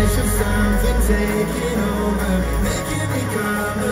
precious times are taking over, making me come.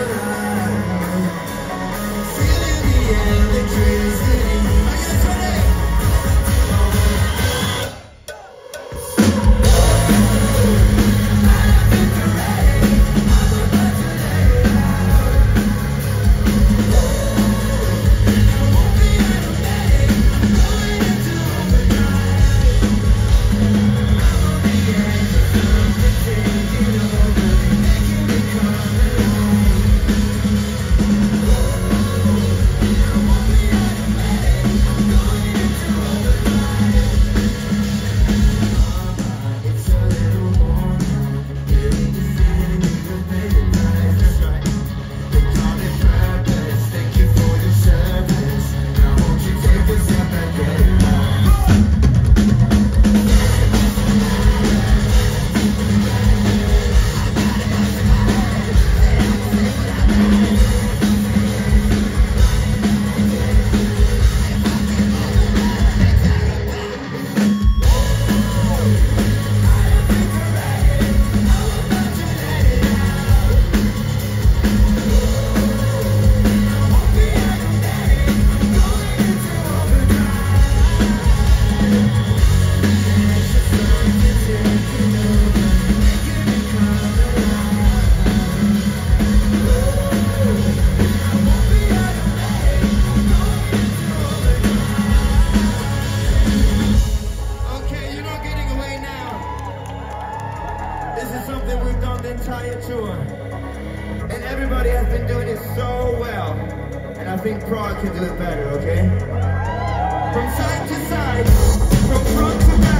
Entire tour. And everybody has been doing it so well. And I think Prague can do it better, okay? From side to side, from front to back.